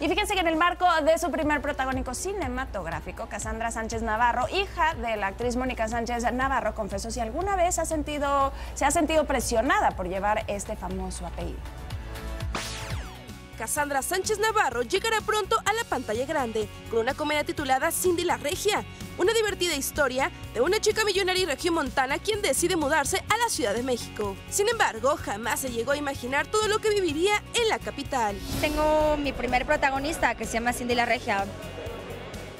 Y fíjense que en el marco de su primer protagónico cinematográfico, Cassandra Sánchez Navarro, hija de la actriz Mónica Sánchez Navarro, confesó si alguna vez ha sentido, se ha sentido presionada por llevar este famoso apellido. Cassandra Sánchez Navarro llegará pronto a la pantalla grande con una comedia titulada Cindy la Regia, una divertida historia de una chica millonaria y regiomontana quien decide mudarse a la Ciudad de México. Sin embargo, jamás se llegó a imaginar todo lo que viviría en la capital. Tengo mi primer protagonista que se llama Cindy la Regia.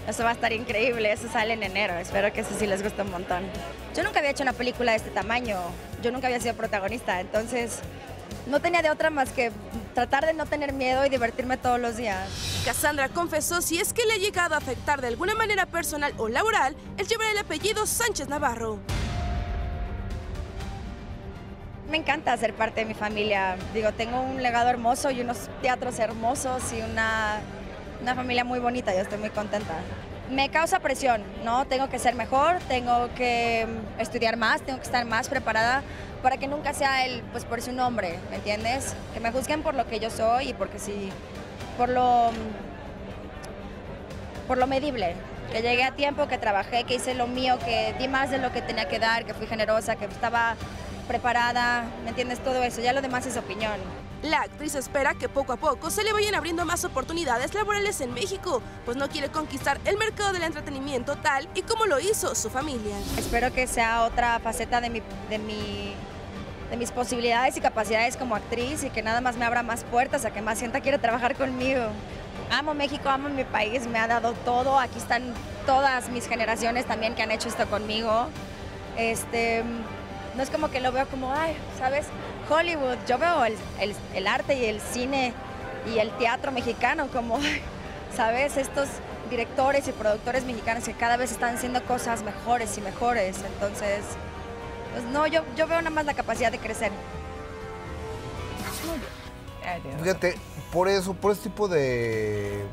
Eso va a estar increíble, eso sale en enero, espero que eso sí les guste un montón. Yo nunca había hecho una película de este tamaño, yo nunca había sido protagonista, entonces no tenía de otra más que tratar de no tener miedo y divertirme todos los días. Cassandra confesó si es que le ha llegado a afectar de alguna manera personal o laboral el llevar el apellido Sánchez Navarro. Me encanta ser parte de mi familia. Digo, tengo un legado hermoso y unos teatros hermosos y una, una familia muy bonita. Yo estoy muy contenta. Me causa presión, ¿no? Tengo que ser mejor, tengo que estudiar más, tengo que estar más preparada para que nunca sea el, pues por su nombre, ¿me entiendes? Que me juzguen por lo que yo soy y porque sí, por lo, por lo medible. Que llegué a tiempo, que trabajé, que hice lo mío, que di más de lo que tenía que dar, que fui generosa, que estaba preparada, ¿me entiendes? Todo eso, ya lo demás es opinión. La actriz espera que poco a poco se le vayan abriendo más oportunidades laborales en México, pues no quiere conquistar el mercado del entretenimiento tal y como lo hizo su familia. Espero que sea otra faceta de mi, de mi de mis posibilidades y capacidades como actriz y que nada más me abra más puertas, a que más gente quiera trabajar conmigo. Amo México, amo mi país, me ha dado todo. Aquí están todas mis generaciones también que han hecho esto conmigo. Este, no es como que lo veo como, ay, ¿sabes? Hollywood, yo veo el, el arte y el cine y el teatro mexicano como, ¿sabes? Estos directores y productores mexicanos que cada vez están haciendo cosas mejores y mejores. Entonces, pues no, yo, yo veo nada más la capacidad de crecer. Fíjate, por eso, por ese tipo de,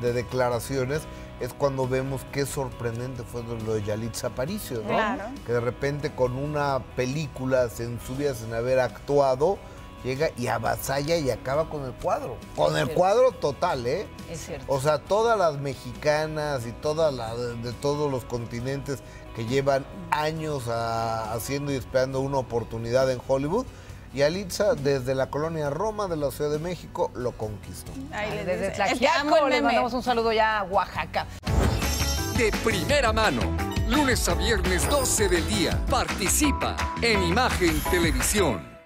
de declaraciones es cuando vemos qué sorprendente fue lo de Yalitza Aparicio, ¿no? Claro. Que de repente con una película en su vida sin haber actuado, llega y avasalla y acaba con el cuadro. Con el cuadro total, ¿eh? Es cierto. O sea, todas las mexicanas y todas las de todos los continentes que llevan años haciendo y esperando una oportunidad en Hollywood. Y Alitza, desde la colonia Roma de la Ciudad de México, lo conquistó. Ay, desde Tlaxiaco le mandamos un saludo ya a Oaxaca. De primera mano, lunes a viernes 12 del día, participa en Imagen Televisión.